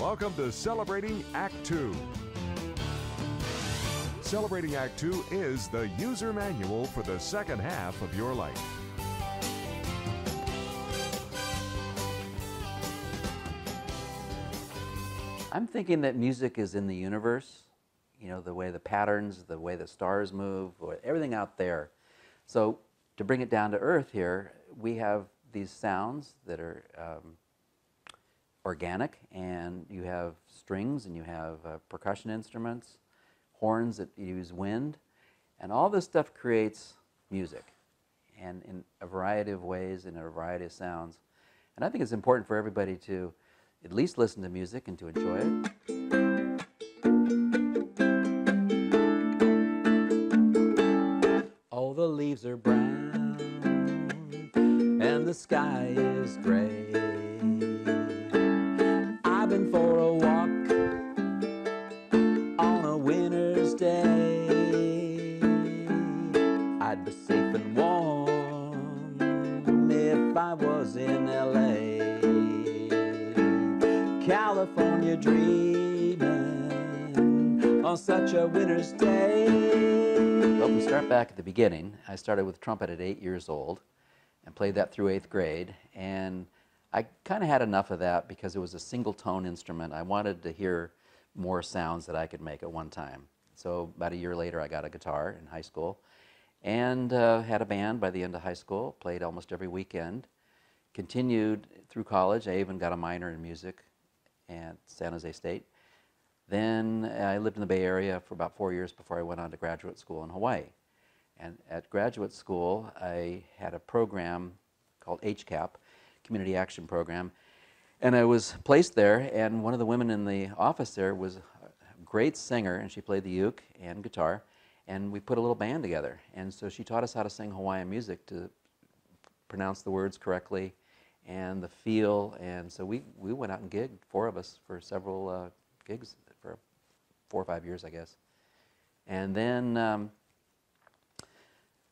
Welcome to Celebrating Act Two. Celebrating Act Two is the user manual for the second half of your life. I'm thinking that music is in the universe, you know, the way the patterns, the way the stars move, or everything out there. So, to bring it down to earth here, we have these sounds that are um, organic, and you have strings, and you have uh, percussion instruments, horns that use wind, and all this stuff creates music, and in a variety of ways, in a variety of sounds. And I think it's important for everybody to at least listen to music and to enjoy it. All the leaves are brown and the sky is gray. If I was in LA. California dreaming on such a winter's day. Well, if we start back at the beginning, I started with trumpet at eight years old and played that through eighth grade. And I kind of had enough of that because it was a single tone instrument. I wanted to hear more sounds that I could make at one time. So about a year later, I got a guitar in high school and uh, had a band by the end of high school, played almost every weekend. Continued through college. I even got a minor in music at San Jose State. Then I lived in the Bay Area for about four years before I went on to graduate school in Hawaii. And at graduate school, I had a program called HCAP, Community Action Program. And I was placed there, and one of the women in the office there was a great singer, and she played the uke and guitar. And we put a little band together. And so she taught us how to sing Hawaiian music to pronounce the words correctly and the feel. And so we, we went out and gigged, four of us, for several uh, gigs for four or five years, I guess. And then, um,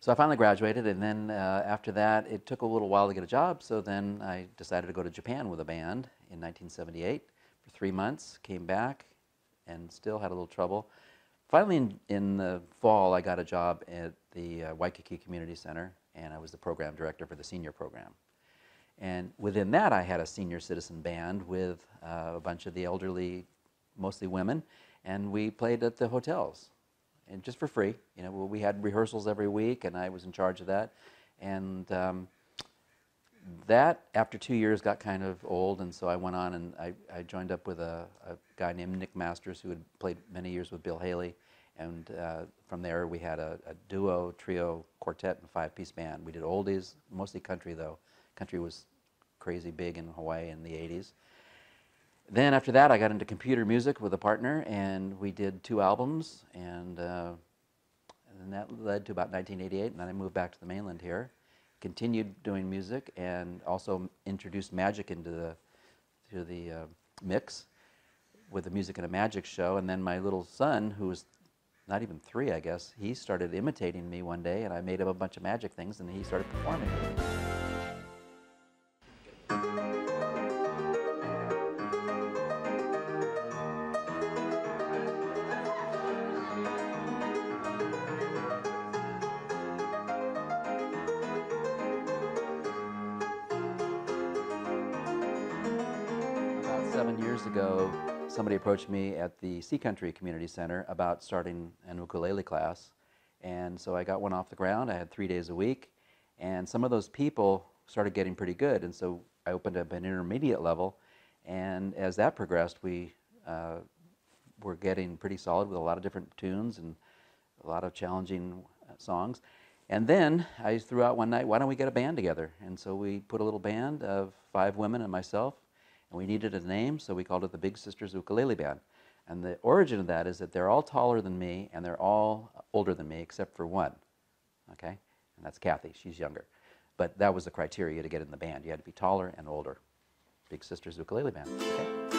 so I finally graduated, and then uh, after that, it took a little while to get a job. So then I decided to go to Japan with a band in 1978 for three months, came back, and still had a little trouble. Finally, in, in the fall, I got a job at the uh, Waikiki Community Center, and I was the program director for the senior program. And within that, I had a senior citizen band with uh, a bunch of the elderly, mostly women, and we played at the hotels, and just for free. You know, we had rehearsals every week, and I was in charge of that. And um, that, after two years, got kind of old, and so I went on and I, I joined up with a, a, guy named Nick Masters, who had played many years with Bill Haley. And uh, from there, we had a, a duo, trio, quartet, and five-piece band. We did oldies, mostly country, though country was crazy big in Hawaii in the 80s. Then after that, I got into computer music with a partner, and we did two albums, and, uh, and that led to about 1988, and then I moved back to the mainland here, continued doing music, and also introduced magic into the, to the uh, mix with the music and a magic show, and then my little son, who was not even three, I guess, he started imitating me one day, and I made him a bunch of magic things, and he started performing. Seven years ago, somebody approached me at the Sea Country Community Center about starting an ukulele class. And so I got one off the ground. I had three days a week. And some of those people started getting pretty good. And so I opened up an intermediate level. And as that progressed, we uh, were getting pretty solid with a lot of different tunes and a lot of challenging uh, songs. And then I threw out one night, why don't we get a band together? And so we put a little band of five women and myself and we needed a name, so we called it the Big Sisters Ukulele Band. And the origin of that is that they're all taller than me and they're all older than me except for one. Okay? And that's Kathy. She's younger. But that was the criteria to get in the band. You had to be taller and older. Big Sisters Ukulele Band. Okay?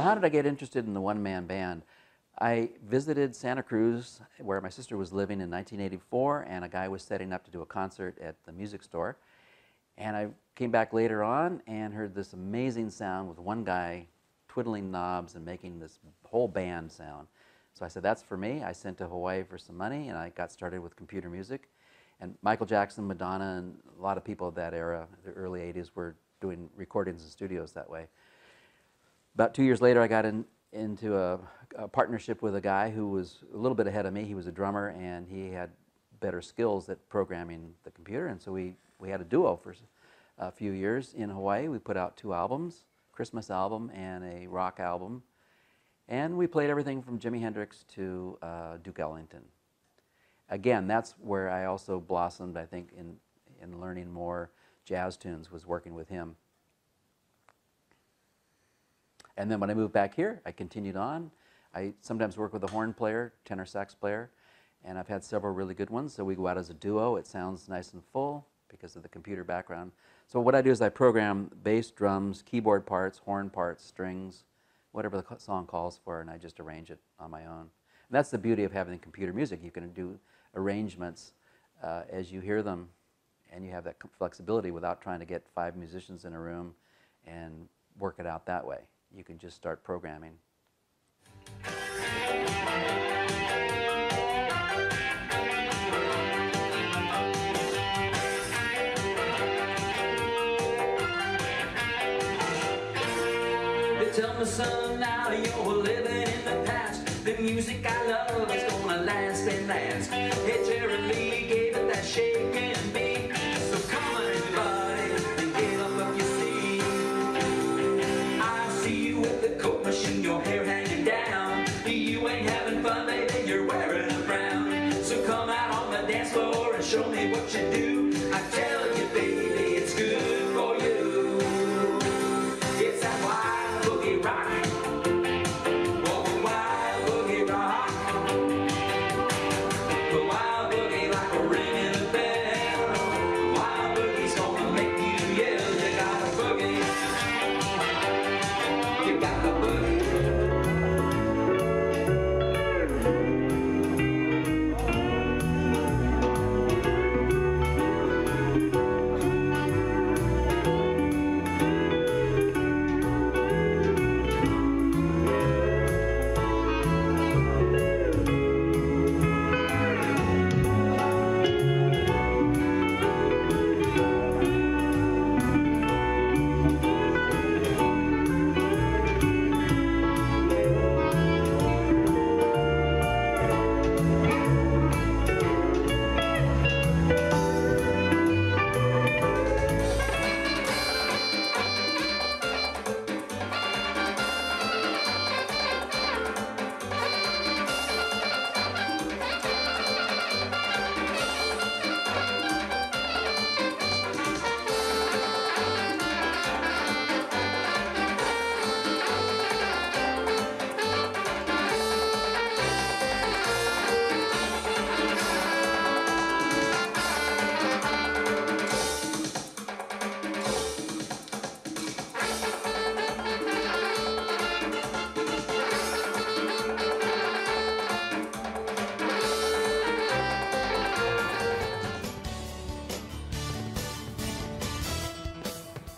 How did I get interested in the one man band? I visited Santa Cruz, where my sister was living in 1984, and a guy was setting up to do a concert at the music store. And I came back later on and heard this amazing sound with one guy twiddling knobs and making this whole band sound. So I said, that's for me. I sent to Hawaii for some money and I got started with computer music. And Michael Jackson, Madonna, and a lot of people of that era, the early 80s, were doing recordings in studios that way. About two years later, I got in, into a, a partnership with a guy who was a little bit ahead of me. He was a drummer and he had better skills at programming the computer. And so we, we had a duo for a few years in Hawaii. We put out two albums, Christmas album and a rock album. And we played everything from Jimi Hendrix to uh, Duke Ellington. Again, that's where I also blossomed, I think, in, in learning more jazz tunes, was working with him. And then when I moved back here, I continued on. I sometimes work with a horn player, tenor sax player, and I've had several really good ones. So we go out as a duo. It sounds nice and full because of the computer background. So what I do is I program bass, drums, keyboard parts, horn parts, strings, whatever the song calls for, and I just arrange it on my own. And that's the beauty of having computer music. You can do arrangements uh, as you hear them, and you have that flexibility without trying to get five musicians in a room and work it out that way. You can just start programming. tell me, son, now you're living in the past. The music I love is gonna last and last. Hey, Jerry Lee come out on the dance floor and show me what you do.